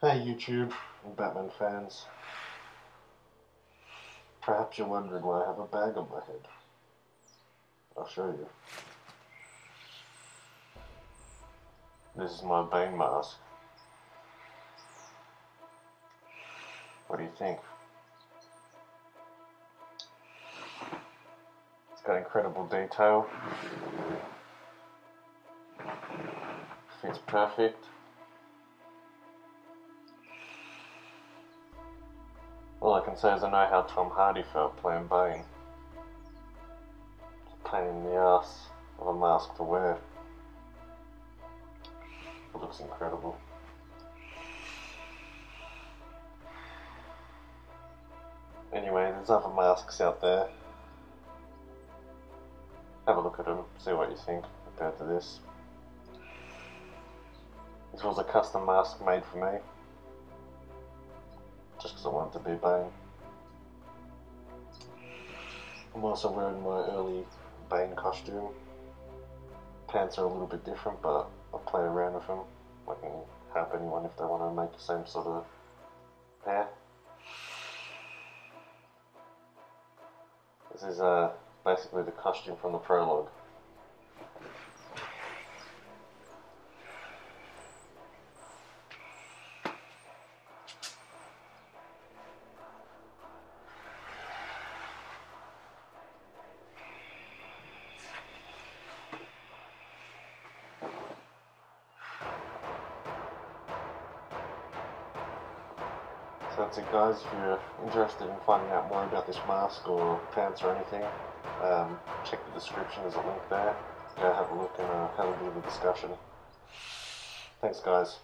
Hey YouTube and Batman fans. Perhaps you're wondering why I have a bag on my head. I'll show you. This is my Bane mask. What do you think? It's got incredible detail. Fits perfect. All I can say is I know how Tom Hardy felt playing Bane. It's a pain in the ass of a mask to wear. It looks incredible. Anyway, there's other masks out there. Have a look at them, see what you think compared to this. This was a custom mask made for me. Because I wanted to be Bane. I'm also wearing my early Bane costume. Pants are a little bit different, but I'll play around with them. I can help anyone if they want to make the same sort of pair. This is uh, basically the costume from the prologue. That's it guys, if you're interested in finding out more about this mask or pants or anything, um, check the description, there's a link there. Go have a look and uh, have a bit of a discussion. Thanks guys.